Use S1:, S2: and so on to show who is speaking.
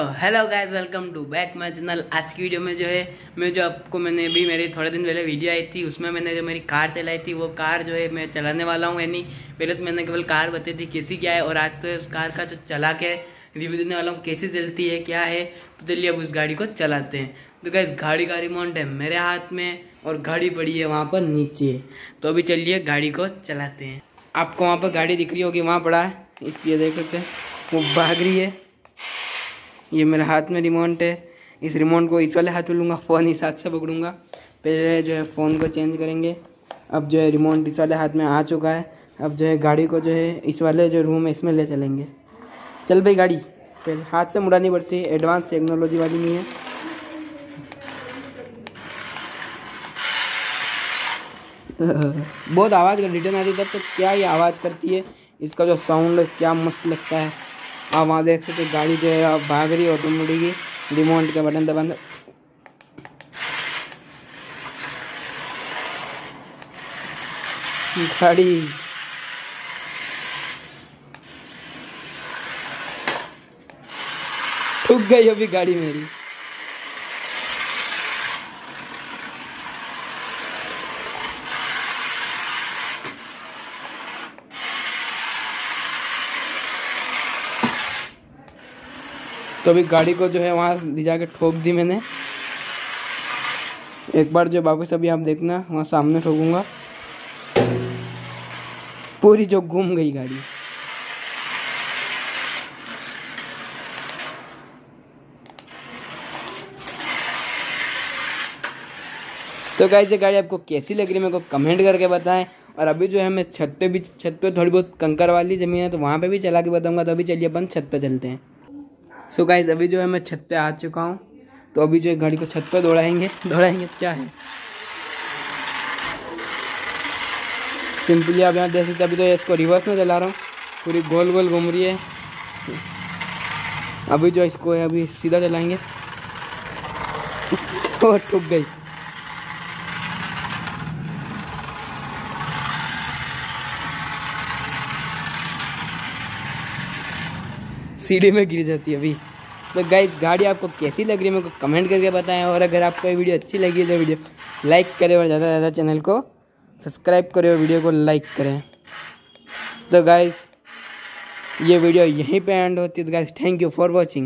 S1: Hello guys welcome to back my channel आज की video में जो है, मैं जो आपको मैंने अभी मेरी थोड़े दिन पहले वीडियो आई थी, उसमें मैंने जो मेरी कार चलाई थी, वो कार जो है मैं चलाने वाला हूँ, यानी पहले तो मैंने केवल कार बताई थी, कैसी क्या है, और आज तो उस कार का जो चला के रिव्यू देने वाला हूँ, कैसी चलती है, क्या है तो चलिए अब उस गाड़ी को चलाते हैं। तो क्या गाड़ी का रिमोट है मेरे हाथ में, और गाड़ी पड़ी है वहाँ पर नीचे। तो अभी चलिए गाड़ी को चलाते हैं। आपको वहाँ पर गाड़ी दिख रही होगी, वहाँ पड़ा है इसलिए देख सकते हैं वो भाग रही है। ये मेरे हाथ में रिमोट है। इस रिमोट को इस वाले हाथ में लूँगा, फ़ोन इस हाथ से पकड़ूँगा। पहले जो है फ़ोन को चेंज करेंगे। अब जो है रिमोट इस वाले हाथ में आ चुका है। अब जो है गाड़ी को जो है इस वाले जो रूम है, इसमें ले चलेंगे। चल भाई गाड़ी। पहले हाथ से मुड़ानी पड़ती है। एडवांस टेक्नोलॉजी वाली नहीं है। बहुत आवाज़ कर रिटर्न आती है। तब तो क्या ही आवाज़ करती है? इसका जो साउंड है, क्या मस्त लगता है। आप वहाँ देख सकते गाड़ी जो है भाग रही है ऑटोमेटिक रिमोट का बटन दबा गाड़ी। ठुक गई अभी गाड़ी मेरी। तो अभी गाड़ी को जो है वहाँ ले जाके ठोक दी मैंने। एक बार जो वापस अभी आप देखना, वहाँ सामने ठोकूँगा। पूरी जो घूम गई गाड़ी। तो गाइस ये गाड़ी आपको कैसी लग रही है, मेरे को कमेंट करके बताएँ। और अभी जो है, मैं छत पे भी, छत पे थोड़ी बहुत कंकर वाली ज़मीन है तो वहाँ पे भी चला के बताऊँगा। तो अभी चलिए अपन छत पे चलते हैं। सो so गाइज़ अभी जो है मैं छत पे आ चुका हूँ। तो अभी जो है गाड़ी को छत पे दौड़ाएँगे। दौड़ाएँगे क्या है? सिंपली आप यहाँ देख सकते अभी तो इसको रिवर्स में चला रहा हूँ। पूरी गोल गोल घूम रही है। अभी जो इसको है अभी सीधा चलाएँगे। और टूट गई। सीढ़ी में गिर जाती है अभी। तो गाइज़ गाड़ी आपको कैसी लग रही है, मेरे को कमेंट करके बताएँ, और अगर आपको ये वीडियो अच्छी लगी है तो वीडियो लाइक करें, और ज़्यादा से ज़्यादा चैनल को सब्सक्राइब करें, और वीडियो को लाइक करें। तो गाइज़ ये वीडियो यहीं पे एंड होती है। तो guys thank you for watching